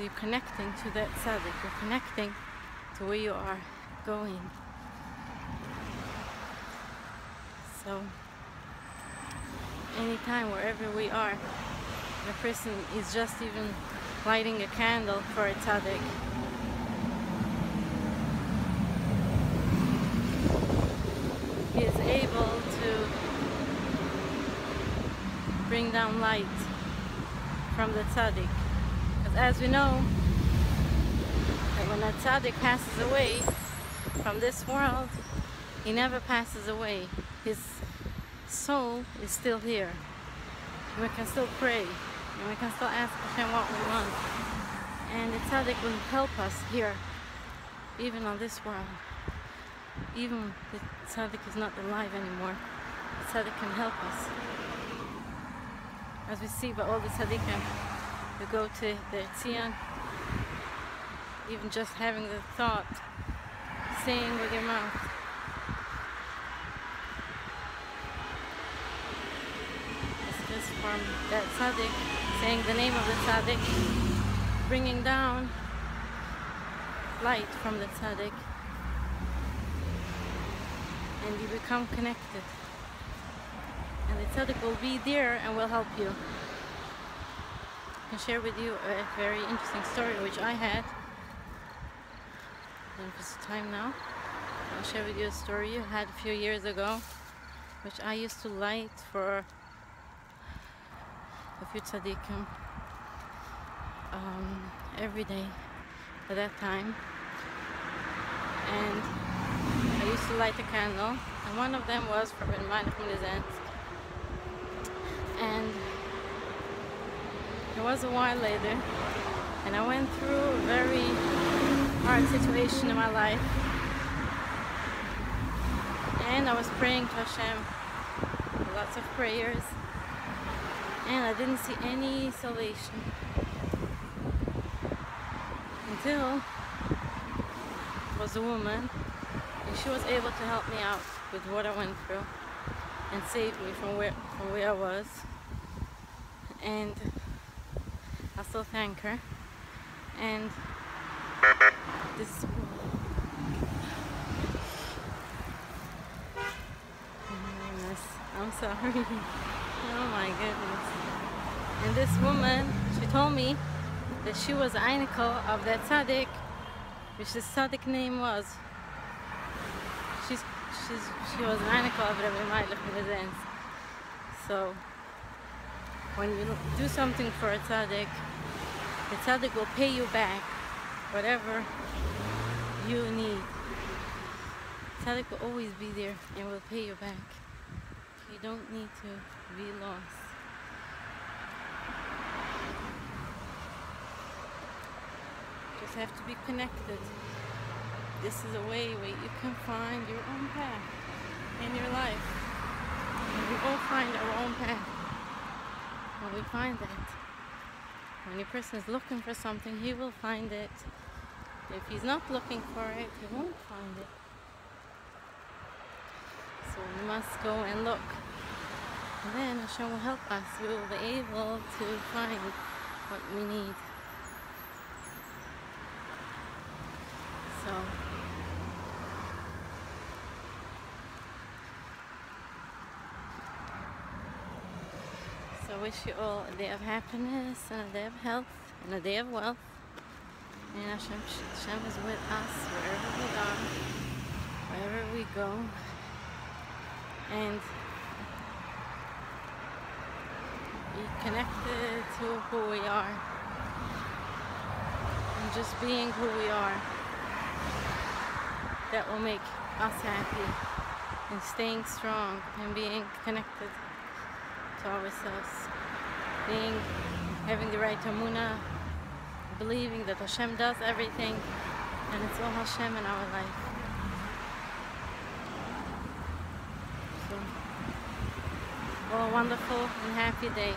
you're connecting to that tzaddik. You're connecting to where you are going. So, anytime, wherever we are, the person is just even lighting a candle for a tzaddik. He is able to bring down light from the tzaddik. As we know, that when a tzaddik passes away from this world, he never passes away. His soul is still here. We can still pray. And we can still ask Hashem what we want. And the tzaddik will help us here, even on this world. Even the tzaddik is not alive anymore. The tzaddik can help us. As we see by all the tzaddikim who go to the Tzion, even just having the thought, saying with your mouth, it's just from that tzaddik, saying the name of the tzaddik, bringing down light from the tzaddik, and you become connected. And the tzaddik will be there and will help you. I can share with you a very interesting story which I had. And it's time now. I'll share with you a story I had a few years ago, which I used to light for a few tzaddikim um, every day at that time. And I used to light a candle, and one of them was from Menachem Lizensk. And it was a while later, and I went through a very hard situation in my life. And I was praying to Hashem, lots of prayers, and I didn't see any salvation until was a woman, and she was able to help me out with what I went through and save me from where from where I was. And I still thank her. And this I'm sorry. oh my goodness. And this woman, she told me that she was Einiko of that tzaddik, which the tzaddik name was. She's, she's, she was Einiko of Rabbi Meilech So, when you do something for a tzaddik, the tzaddik will pay you back whatever you need. Tzaddik will always be there and will pay you back. You don't need to be lost. Just have to be connected. This is a way where you can find your own path in your life. And we all find our own path. We find it. When a person is looking for something, he will find it. If he's not looking for it, he won't find it. So we must go and look. And then Hashem will help us. We will be able to find what we need. So So I wish you all a day of happiness and a day of health and a day of wealth. And Hashem, Hashem is with us wherever we are, wherever we go. And be connected to who we are. And just being who we are. That will make us happy. And staying strong and being connected to ourselves. Being, having the right Amunah, believing that Hashem does everything and it's all Hashem in our life. So, well, a wonderful and happy day.